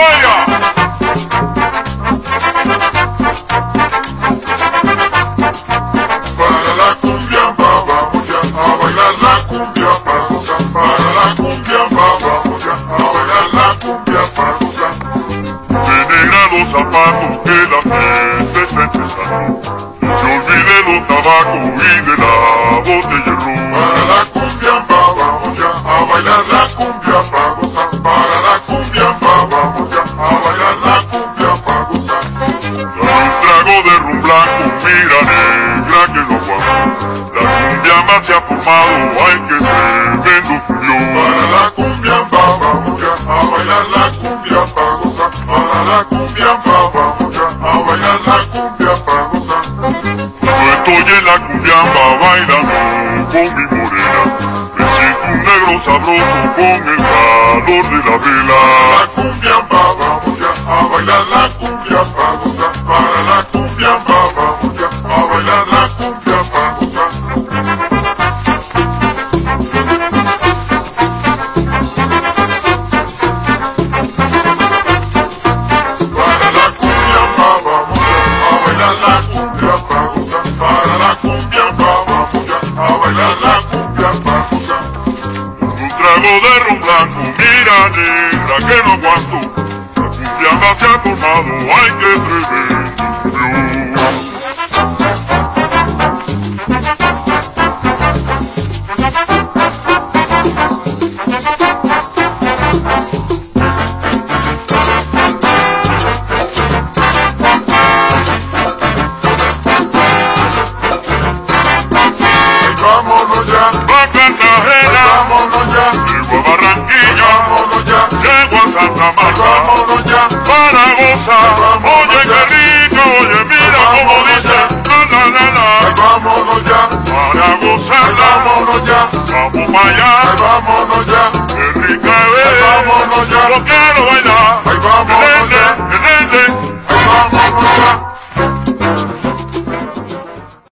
Para la cumbia va, vamos ya a bailar la cumbia para gozar. La cumbia más se ha formado, hay que tremendo cumbión. Para la cumbia va, vamos ya a bailar la cumbia para gozar. Para la cumbia va, vamos ya a bailar la cumbia para gozar. Yo estoy en la cumbiamba bailando con mi morena. Me siento un negro sabroso con el calor de la vela. la cumbia va, vamos ya a bailar a bailar la cumbia para gozar. Un trago de ron blanco, mira negra que no aguanto. La cumbiamba se ha formado, vámonos ya. Pa' Cartagena, vámonos ya. Llego a Barranquilla, vámonos ya. Llego a Santa Marta, vámonos ya. Zaragoza, oye qué rico, oye mira cómo dice. La, la, la, vámonos ya. Para gozarla, vámonos ya. Vamos para allá, vámonos ya. Qué rica es, vámonos ya. Lo quiero bailar.